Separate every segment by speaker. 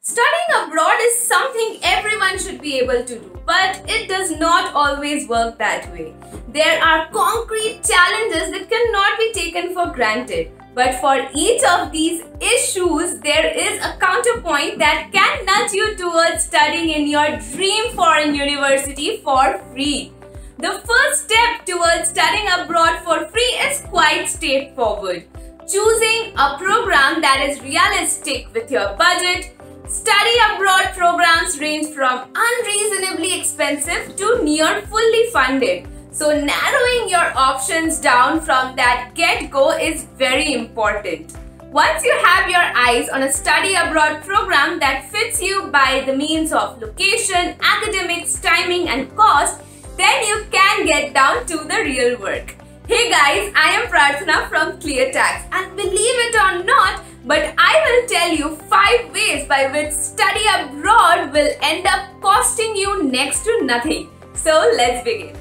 Speaker 1: Studying abroad is something everyone should be able to do, but it does not always work that way. There are concrete challenges that cannot be taken for granted. But for each of these issues, there is a counterpoint that can nudge you towards studying in your dream foreign university for free. The first step towards studying abroad for free is quite straightforward. Choosing a program that is realistic with your budget, Study abroad programs range from unreasonably expensive to near fully funded. So narrowing your options down from that get-go is very important. Once you have your eyes on a study abroad program that fits you by the means of location, academics, timing and cost, then you can get down to the real work. Hey guys, I am Prarthana from ClearTax and believe it or not, but I will tell you 5 ways by which study abroad will end up costing you next to nothing. So let's begin.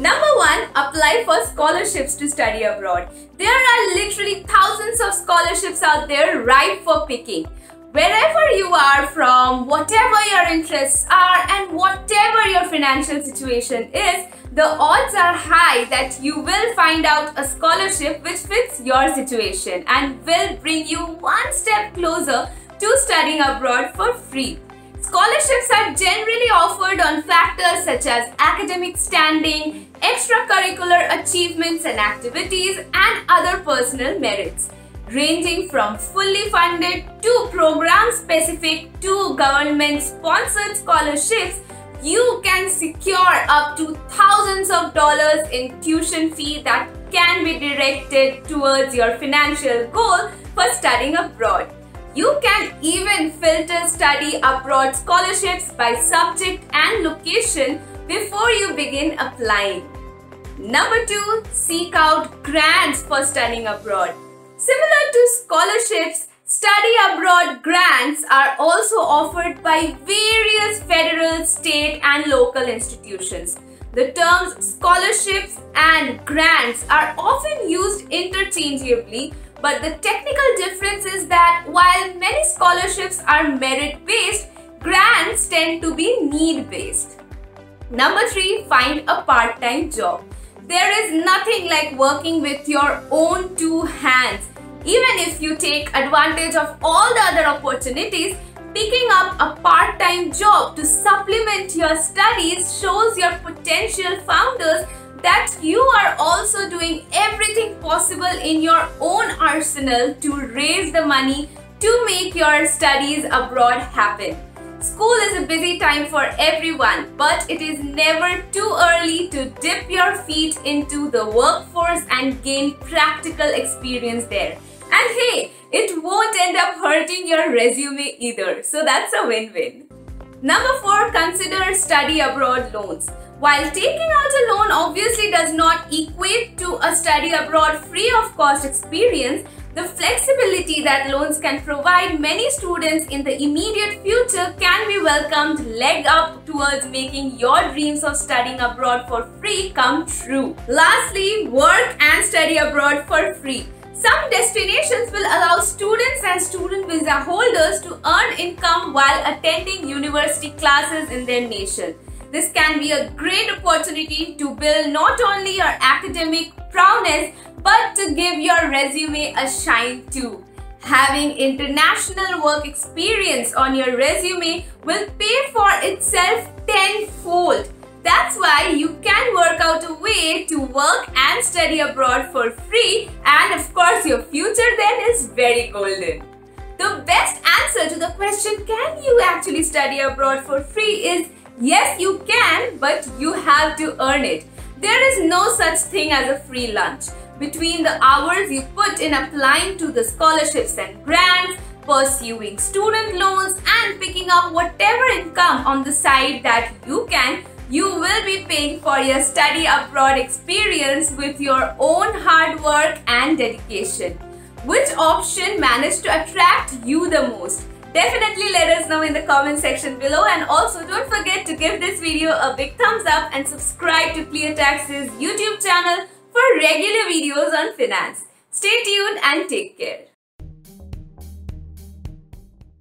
Speaker 1: Number 1. Apply for scholarships to study abroad. There are literally thousands of scholarships out there ripe for picking. Wherever you are from, whatever your interests are and whatever your financial situation is, the odds are high that you will find out a scholarship which fits your situation and will bring you one step closer to studying abroad for free. Scholarships are generally offered on factors such as academic standing, extracurricular achievements and activities, and other personal merits ranging from fully funded to program specific to government sponsored scholarships you can secure up to thousands of dollars in tuition fee that can be directed towards your financial goal for studying abroad. You can even filter study abroad scholarships by subject and location before you begin applying. Number 2. Seek out grants for studying abroad. Similar to scholarships, study abroad grants are also offered by various federal, state and local institutions. The terms scholarships and grants are often used interchangeably but the technical difference is that while many scholarships are merit-based, grants tend to be need-based. Number 3. Find a part-time job. There is nothing like working with your own two hands. Even if you take advantage of all the other opportunities, picking up a part-time job to supplement your studies shows your potential founders that you are also doing everything possible in your own arsenal to raise the money to make your studies abroad happen. School is a busy time for everyone, but it is never too early to dip your feet into the workforce and gain practical experience there. And hey, it won't end up hurting your resume either, so that's a win-win. Number 4. Consider study abroad loans. While taking out a loan obviously does not equate to a study abroad free of cost experience, the flexibility that loans can provide many students in the immediate future can be welcomed leg up towards making your dreams of studying abroad for free come true. Lastly, work and study abroad for free. Some destinations will allow students and student visa holders to earn income while attending university classes in their nation. This can be a great opportunity to build not only your academic prowess but to give your resume a shine too. Having international work experience on your resume will pay for itself tenfold. That's why you can work out a way to work and study abroad for free and of course your future then is very golden. The best answer to the question can you actually study abroad for free is yes you can but you have to earn it. There is no such thing as a free lunch. Between the hours you put in applying to the scholarships and grants, pursuing student loans and picking up whatever income on the side that you can, you will be paying for your study abroad experience with your own hard work and dedication. Which option managed to attract you the most? Definitely let us know in the comment section below and also don't forget to give this video a big thumbs up and subscribe to ClearTax's YouTube channel for regular videos on finance. Stay tuned and take care.